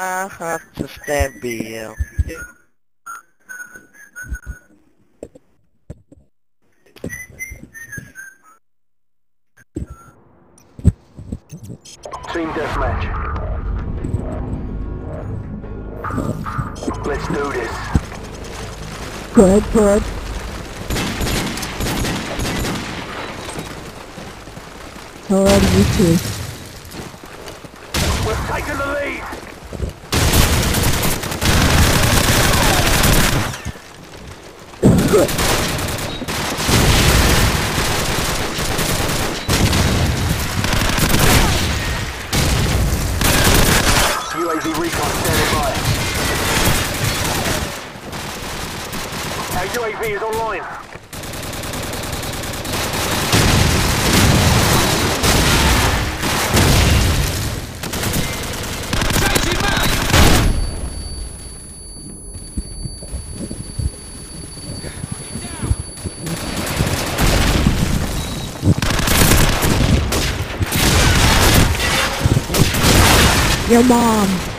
I have to stab you. Team deathmatch. Let's do this. Good, good. Alright, you two. We've taken the lead! UAV recon standing by. Our UAV is online. Your mom.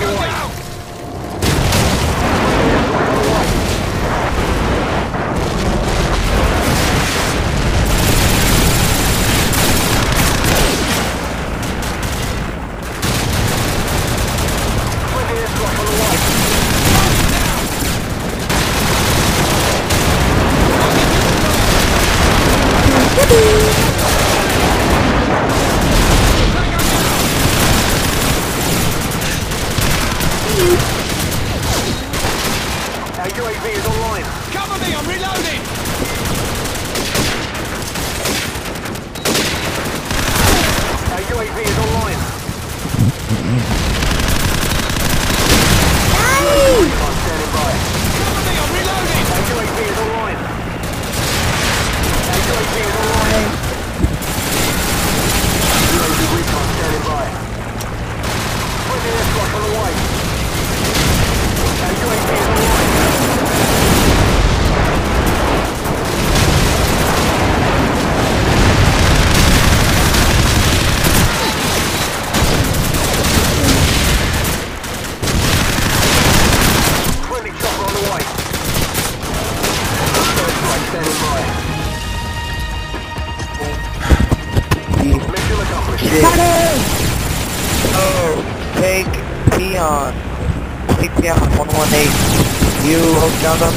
Roy. shit. Oh, take Peon. Take Peon, 118. You hooked on them?